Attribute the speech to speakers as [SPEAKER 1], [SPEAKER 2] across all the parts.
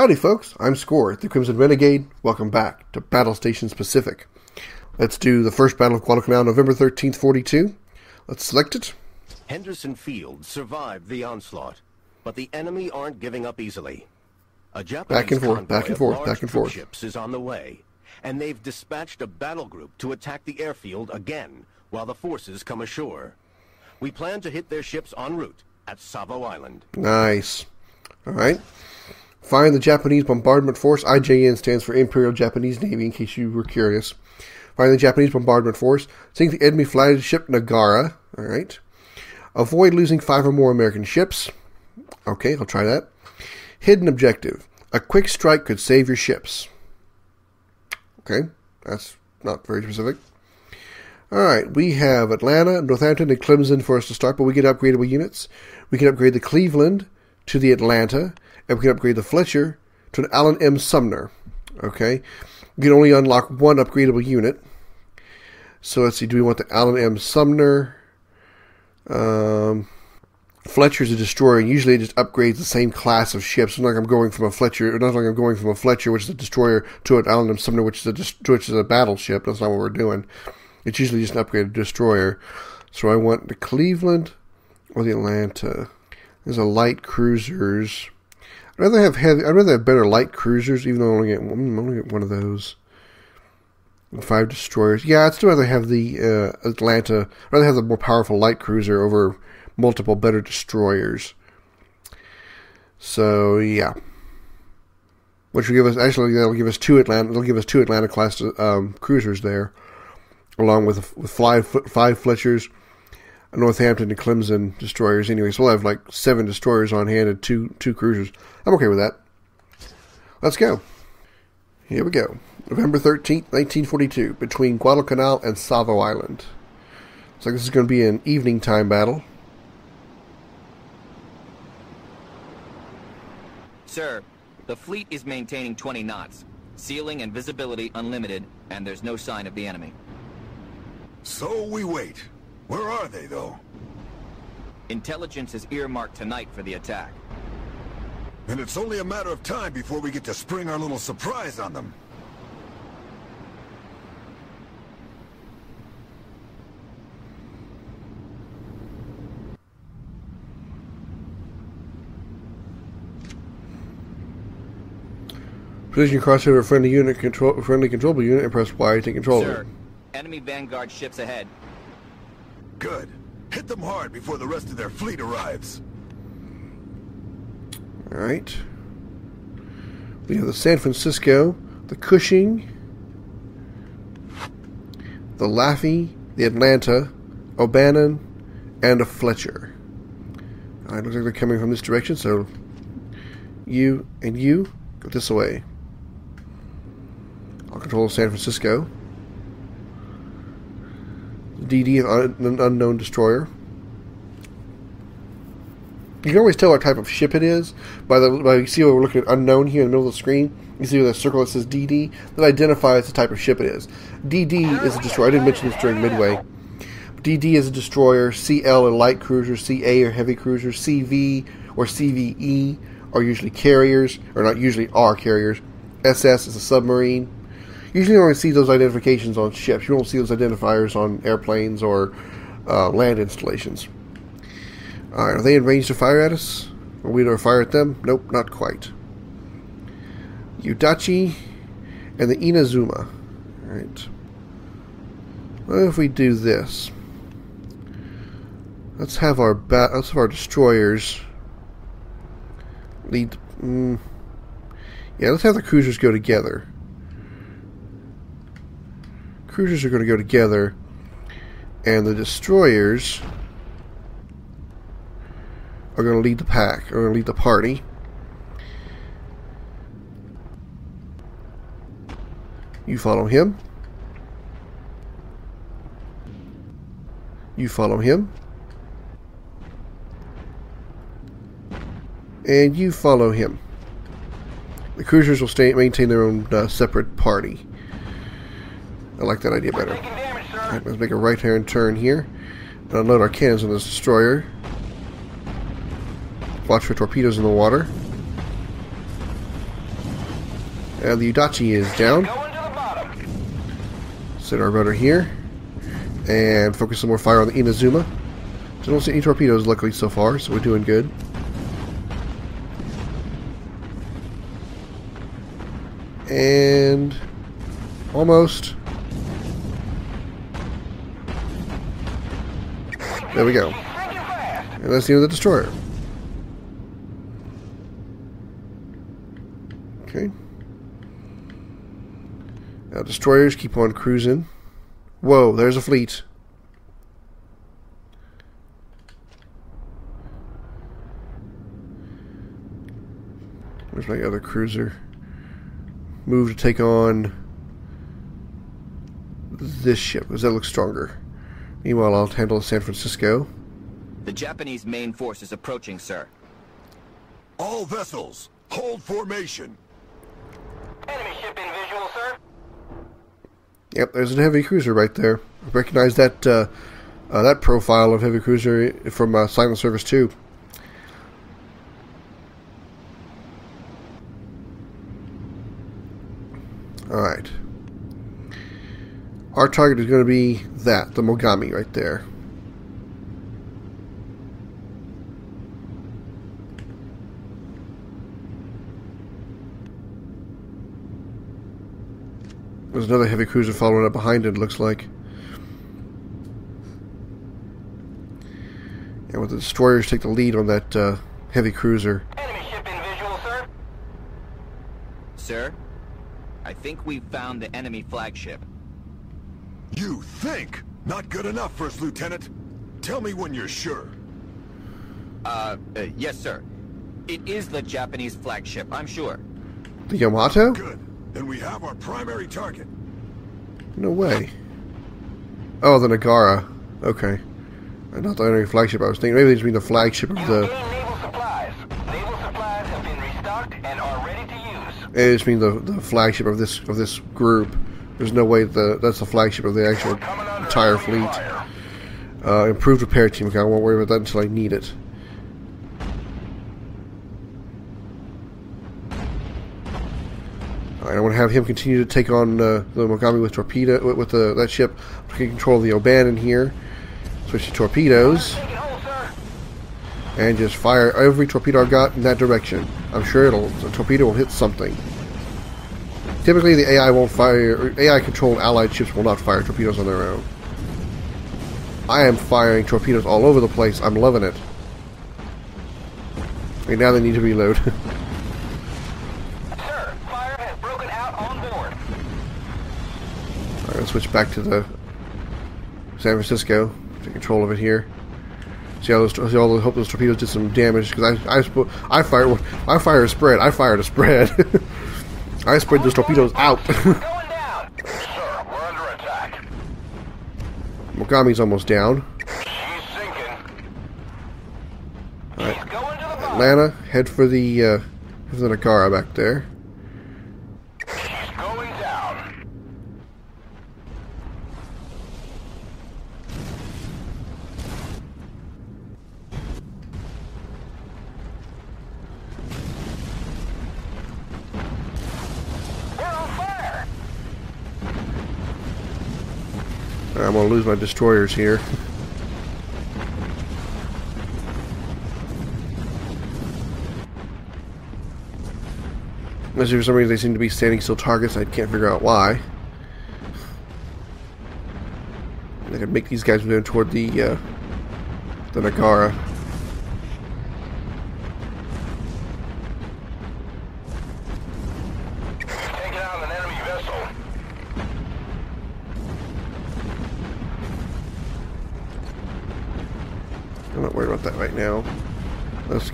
[SPEAKER 1] Howdy, folks. I'm Score, the Crimson Renegade. Welcome back to Battlestations Pacific. Let's do the first Battle of Guadalcanal, November 13th, 42. Let's select it.
[SPEAKER 2] Henderson Field survived the onslaught, but the enemy aren't giving up easily. A Japanese
[SPEAKER 1] Back and forth, back and forth, back and forth.
[SPEAKER 2] ships is on the way, and they've dispatched a battle group to attack the airfield again while the forces come ashore. We plan to hit their ships en route at Savo Island.
[SPEAKER 1] Nice. All right. Find the Japanese Bombardment Force. IJN stands for Imperial Japanese Navy, in case you were curious. Find the Japanese Bombardment Force. Sink the enemy flagship Nagara. All right. Avoid losing five or more American ships. Okay, I'll try that. Hidden objective. A quick strike could save your ships. Okay, that's not very specific. All right, we have Atlanta, Northampton, and Clemson for us to start, but we get upgradable units. We can upgrade the Cleveland to the Atlanta, and we can upgrade the Fletcher to an Allen M. Sumner. Okay, we can only unlock one upgradable unit. So let's see, do we want the Allen M. Sumner? Um, Fletcher's a destroyer, and usually it just upgrades the same class of ships. It's not like I'm going from a Fletcher, not like I'm going from a Fletcher, which is a destroyer, to an Allen M. Sumner, which is a which is a battleship. That's not what we're doing. It's usually just an upgraded destroyer. So I want the Cleveland or the Atlanta. There's a light cruisers. I'd rather have heavy. I'd rather have better light cruisers, even though I only get only get one of those. Five destroyers. Yeah, I'd still rather have the uh, Atlanta. I'd rather have the more powerful light cruiser over multiple better destroyers. So yeah, which will give us actually that'll give us two Atlanta. It'll give us two Atlanta class um, cruisers there, along with with five five Fletchers, Northampton and Clemson destroyers. Anyway, so we'll have like seven destroyers on hand and two two cruisers. I'm okay with that. Let's go. Here we go. November 13th, 1942, between Guadalcanal and Savo Island. Looks like this is going to be an evening time battle.
[SPEAKER 3] Sir, the fleet is maintaining 20 knots. Ceiling and visibility unlimited, and there's no sign of the enemy.
[SPEAKER 4] So we wait. Where are they, though?
[SPEAKER 3] Intelligence is earmarked tonight for the attack.
[SPEAKER 4] And it's only a matter of time before we get to spring our little surprise on them.
[SPEAKER 1] Position your crosshairs friendly unit, control friendly controllable unit, and press Y to take control of
[SPEAKER 3] Sir,
[SPEAKER 1] it.
[SPEAKER 3] enemy vanguard ships ahead.
[SPEAKER 4] Good. Hit them hard before the rest of their fleet arrives.
[SPEAKER 1] All right. We have the San Francisco, the Cushing, the Laffey, the Atlanta, O'Bannon, and a Fletcher. All right, looks like they're coming from this direction, so you and you go this way. I'll control San Francisco. DD, an unknown destroyer. You can always tell what type of ship it is by the by you see we're looking at unknown here in the middle of the screen. You see the circle that says DD that identifies the type of ship it is. DD is a destroyer. I didn't mention this during midway. DD is a destroyer. CL are light cruisers. CA are heavy cruisers. CV or CVE are usually carriers, or not usually are carriers. SS is a submarine. Usually, you only see those identifications on ships. You won't see those identifiers on airplanes or uh, land installations. All right, are they in range to fire at us? Are we to fire at them? Nope, not quite. Yudachi and the Inazuma. All right. What if we do this? Let's have our bat. Let's have our destroyers lead. Mm, yeah, let's have the cruisers go together. Cruisers are going to go together, and the destroyers are going to lead the pack, are going to lead the party. You follow him. You follow him. And you follow him. The cruisers will stay maintain their own uh, separate party. I like that idea better. Alright, let's make a right hand turn here. And unload our cannons on this destroyer. Watch for torpedoes in the water. And the Yudachi is down. Set our rudder here. And focus some more fire on the Inazuma. So don't see any torpedoes luckily so far, so we're doing good. And almost. There we go. And the end of the destroyer. Okay. Now destroyers keep on cruising. Whoa, there's a fleet. Where's my other cruiser? Move to take on this ship, because that looks stronger. Meanwhile, I'll handle San Francisco.
[SPEAKER 3] The Japanese main force is approaching, sir.
[SPEAKER 4] All vessels, hold formation.
[SPEAKER 5] Enemy ship in visual, sir.
[SPEAKER 1] Yep, there's a heavy cruiser right there. I recognize that uh, uh, that profile of heavy cruiser from uh, Silent Service 2. Alright. Our target is going to be that, the Mogami right there. There's another heavy cruiser following up behind it, looks like. And with the destroyers take the lead on that uh, heavy cruiser.
[SPEAKER 5] Enemy ship in visual, sir.
[SPEAKER 3] Sir, I think we've found the enemy flagship.
[SPEAKER 4] You think? Not good enough, First Lieutenant. Tell me when you're sure.
[SPEAKER 3] Uh, uh, yes, sir. It is the Japanese flagship, I'm sure.
[SPEAKER 1] The Yamato?
[SPEAKER 4] Good. Then we have our primary target.
[SPEAKER 1] No way. Oh, the Nagara. Okay. Not the only flagship I was thinking. Maybe they just mean the flagship of the.
[SPEAKER 5] naval supplies. Naval supplies have been restocked and are ready to use.
[SPEAKER 1] It just means the, the flagship of this of this group. There's no way the that's the flagship of the actual entire fleet. Uh, improved repair team. I won't worry about that until I need it. I want to have him continue to take on uh, the Mogami with torpedo with, with the that ship. Taking control of the O'Bannon here. Switch to torpedoes and just fire every torpedo I've got in that direction. I'm sure it'll the torpedo will hit something. Typically, the AI won't fire. AI-controlled Allied ships will not fire torpedoes on their own. I am firing torpedoes all over the place. I'm loving it. Okay, now they need to reload.
[SPEAKER 5] Sir, fire has broken out on board.
[SPEAKER 1] Alright, let's switch back to the San Francisco. Take control of it here. See how those, see all the, hope those torpedoes did some damage because I I, I fired I fired a spread. I fired a spread. I spread those torpedoes out.
[SPEAKER 5] Going down. Sir, we're under attack.
[SPEAKER 1] Mogami's almost down. Alright.
[SPEAKER 5] He's going to the bottom.
[SPEAKER 1] Atlanta, head for the uh, head for the Nagara back there. I'm gonna lose my destroyers here. Unless for some reason they seem to be standing still targets, I can't figure out why. I could make these guys move toward the uh, the Nagara.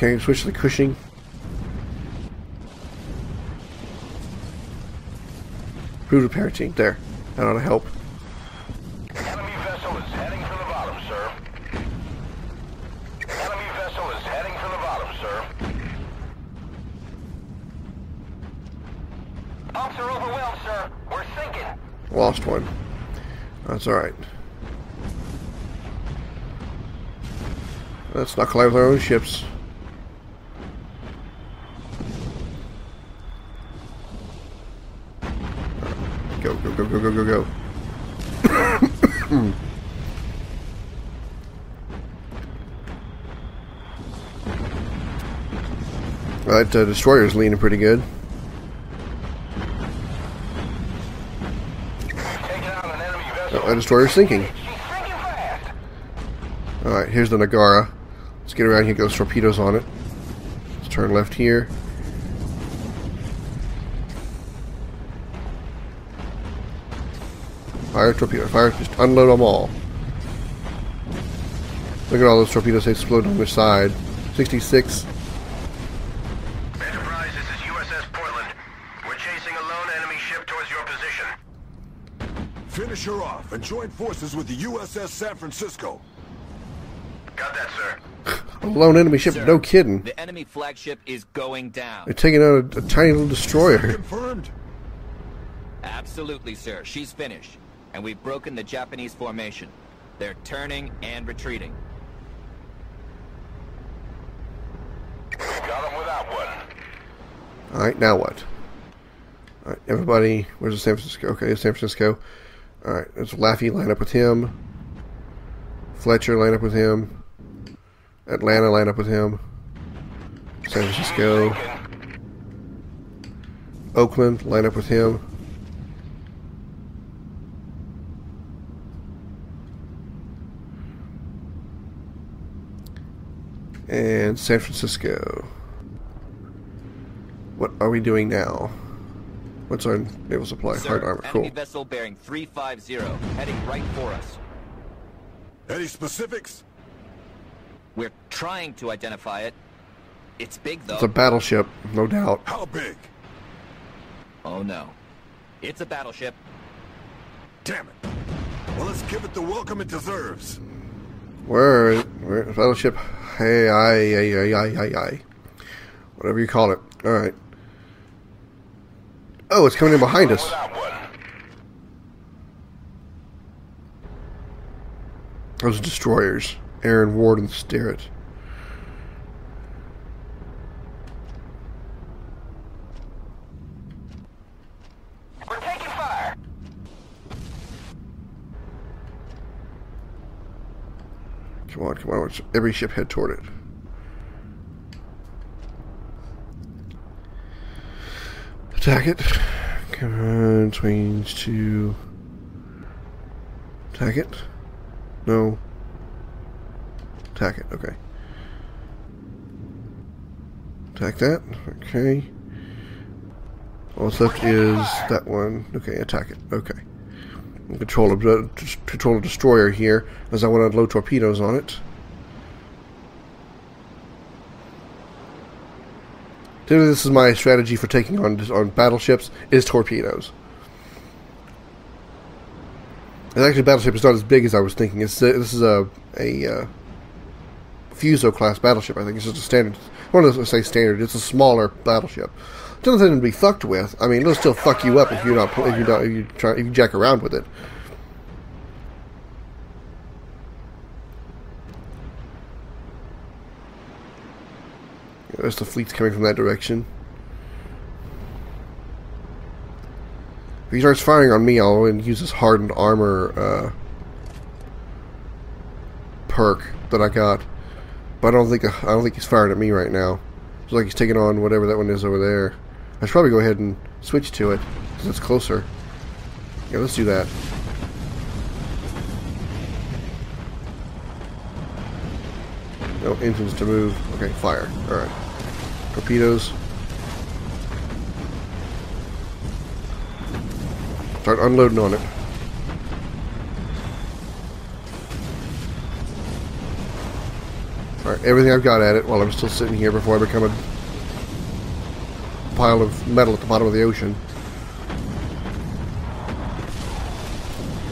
[SPEAKER 1] You switch to the Cushing. Improved repair team. There. That ought to help.
[SPEAKER 5] Enemy vessel is heading for the bottom, sir. Enemy vessel is heading for the bottom, sir. Pumps are overwhelmed, sir. We're sinking.
[SPEAKER 1] Lost one. That's alright. Let's not collide with our own ships. Go, go, go, go, go, go, go. that uh, destroyer's leaning pretty good. Oh, that destroyer's sinking. Alright, here's the Nagara. Let's get around here, get those torpedoes on it. Let's turn left here. Fire torpedo, fire, just unload them all. Look at all those torpedoes exploding on the side. 66.
[SPEAKER 5] Enterprise, this is USS Portland. We're chasing a lone enemy ship towards your position.
[SPEAKER 4] Finish her off and join forces with the USS San Francisco.
[SPEAKER 5] Got that, sir.
[SPEAKER 1] A lone enemy ship,
[SPEAKER 3] Sir,
[SPEAKER 1] no kidding.
[SPEAKER 3] The enemy flagship is going down.
[SPEAKER 1] They're taking out a, a tiny little destroyer.
[SPEAKER 4] Confirmed.
[SPEAKER 3] Absolutely, sir. She's finished. And we've broken the Japanese formation. They're turning and retreating.
[SPEAKER 5] Got him without one.
[SPEAKER 1] Alright, now what? Alright, everybody, where's the San Francisco? Okay, it's San Francisco. Alright, there's Laffey, line up with him. Fletcher, line up with him. Atlanta, line up with him. San Francisco. Oakland, line up with him. And San Francisco. What are we doing now? What's our naval supply?
[SPEAKER 3] Sir,
[SPEAKER 1] Hard armor.
[SPEAKER 3] enemy
[SPEAKER 1] Cool.
[SPEAKER 3] vessel bearing 350, heading right for us.
[SPEAKER 4] Any specifics?
[SPEAKER 3] We're trying to identify it. It's big, though.
[SPEAKER 1] It's a battleship, no doubt.
[SPEAKER 4] How big?
[SPEAKER 3] Oh, no. It's a battleship.
[SPEAKER 4] Damn it. Well, let's give it the welcome it deserves.
[SPEAKER 1] Where where, battleship? Hey, aye, aye, aye, aye, aye. Whatever you call it. All right. Oh, it's coming in behind us. Those destroyers. Aaron Ward and
[SPEAKER 5] Sterett.
[SPEAKER 1] Come on, come on. Every ship head toward it. Attack it. Come on, swings to. Attack it. No. Attack it. Okay. Attack that. Okay. All that's left is that one. Okay, attack it. Okay. Control a control a destroyer here, as I want to load torpedoes on it. Typically, this is my strategy for taking on on battleships is torpedoes. And actually, battleship is not as big as I was thinking. It's uh, this is a a uh, Fuso class battleship. I think it's just a standard. Want to say standard. It's a smaller battleship. It's nothing to be fucked with. I mean, it'll still fuck you up if you're not if you don't if you try if you jack around with it. There's the fleets coming from that direction. If he starts firing on me, I'll use this hardened armor uh, perk that I got. But I don't think I don't think he's firing at me right now. It's like he's taking on whatever that one is over there. I should probably go ahead and switch to it because it's closer. Yeah, let's do that. No engines to move. Okay, fire. All right. Torpedoes. Start unloading on it. Alright, everything I've got at it while I'm still sitting here before I become a pile of metal at the bottom of the ocean.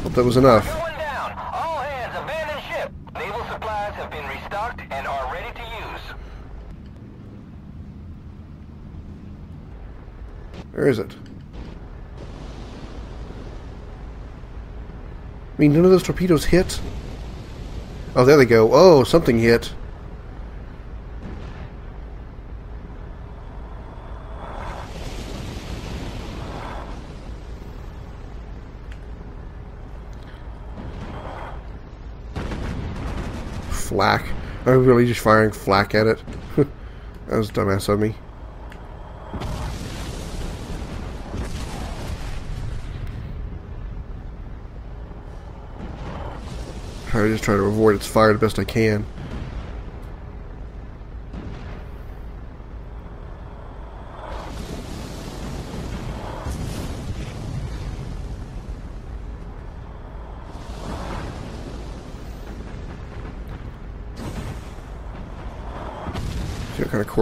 [SPEAKER 1] Hope that was enough.
[SPEAKER 5] Going down. All hands, abandon ship. Naval supplies have been restocked and are ready to use.
[SPEAKER 1] Where is it? I mean, none of those torpedoes hit? Oh, there they go. Oh, something hit. Flak. I'm really just firing flak at it. that was dumbass of me. I just try to avoid its fire the best I can.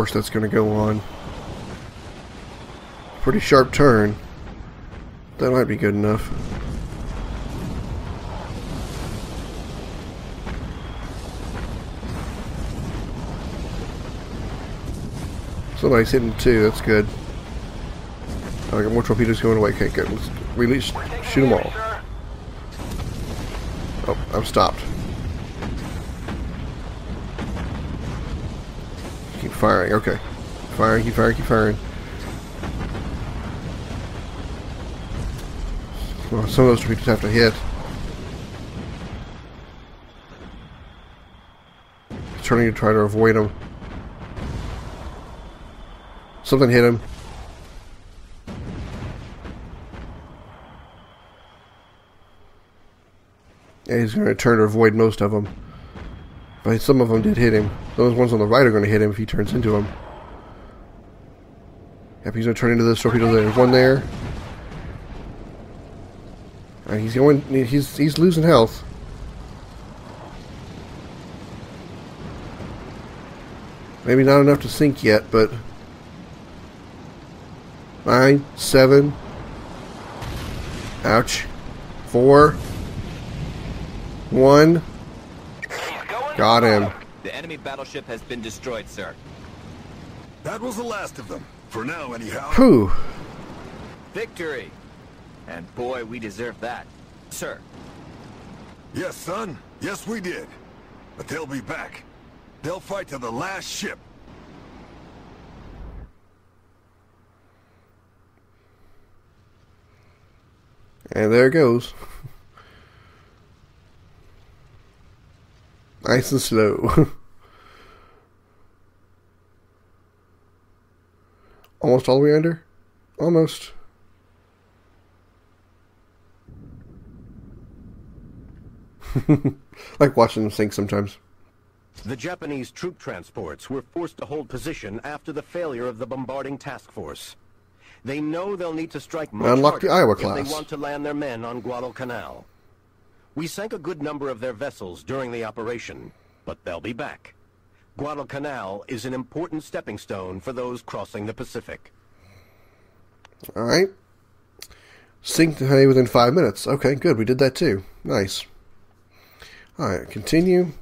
[SPEAKER 1] Course that's going to go on. Pretty sharp turn. That might be good enough. Somebody's hitting two, that's good. I got more torpedoes going away. Okay, good. Let's release, shoot them all. Oh, I'm stopped. Firing, okay. Firing, keep firing, keep firing. Well, some of those torpedoes have to hit. Turning to try to avoid them. Something hit him. Yeah, he's going to turn to avoid most of them. But some of them did hit him. Those ones on the right are going to hit him if he turns into them. Yep, he's going to turn into this torpedo. There's one there. And he's going. He's he's losing health. Maybe not enough to sink yet, but nine, seven. Ouch. Four. One.
[SPEAKER 5] He's going
[SPEAKER 1] Got him.
[SPEAKER 3] The enemy battleship has been destroyed, sir.
[SPEAKER 4] That was the last of them. For now, anyhow.
[SPEAKER 1] Whew.
[SPEAKER 3] Victory! And boy, we deserve that. Sir,
[SPEAKER 4] Yes, son. Yes, we did. But they'll be back. They'll fight to the last ship.
[SPEAKER 1] And there it goes. Nice and slow. Almost all the way under? Almost. like watching them sink sometimes.
[SPEAKER 2] The Japanese troop transports were forced to hold position after the failure of the bombarding task force. They know they'll need to strike much
[SPEAKER 1] Unlock the Iowa
[SPEAKER 2] if
[SPEAKER 1] class.
[SPEAKER 2] they want to land their men on Guadalcanal. We sank a good number of their vessels during the operation, but they'll be back. Guadalcanal is an important stepping stone for those crossing the Pacific.
[SPEAKER 1] Alright. Sink the Hiei within five minutes. Okay, good. We did that too. Nice. Alright, continue.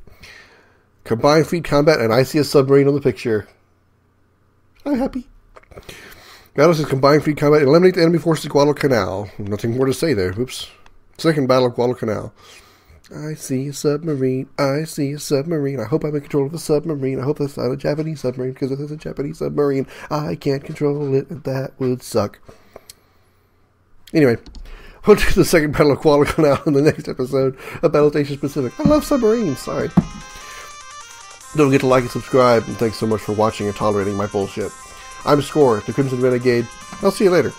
[SPEAKER 1] Combined fleet combat, and I see a submarine on the picture. I'm happy. Battle says combined fleet combat, eliminate the enemy forces at Guadalcanal. Nothing more to say there. Oops. Second battle of Guadalcanal. I see a submarine. I see a submarine. I hope I'm in control of a submarine. I hope that's not a Japanese submarine, because if it's a Japanese submarine, I can't control it, and that would suck. Anyway, we'll do the second battle of Guadalcanal in the next episode of Battle Station Pacific. I love submarines. Sorry. Don't forget to like and subscribe, and thanks so much for watching and tolerating my bullshit. I'm Score, the Crimson Renegade. I'll see you later.